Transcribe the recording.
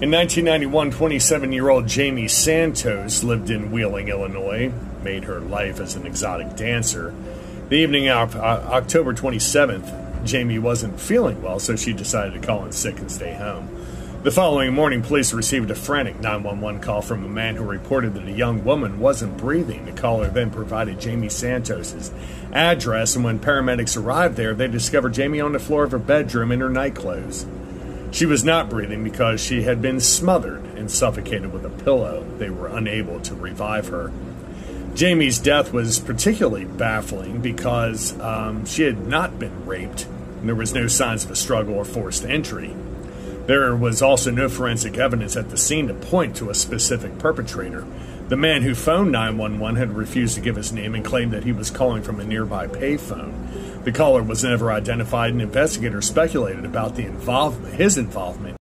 In 1991, 27 year old Jamie Santos lived in Wheeling, Illinois, made her life as an exotic dancer. The evening of uh, October 27th, Jamie wasn't feeling well, so she decided to call in sick and stay home. The following morning, police received a frantic 911 call from a man who reported that a young woman wasn't breathing. The caller then provided Jamie Santos's address, and when paramedics arrived there, they discovered Jamie on the floor of her bedroom in her nightclothes. She was not breathing because she had been smothered and suffocated with a pillow. They were unable to revive her. Jamie's death was particularly baffling because um, she had not been raped, and there was no signs of a struggle or forced entry. There was also no forensic evidence at the scene to point to a specific perpetrator. The man who phoned 911 had refused to give his name and claimed that he was calling from a nearby payphone. The caller was never identified, and investigators speculated about the involvement, his involvement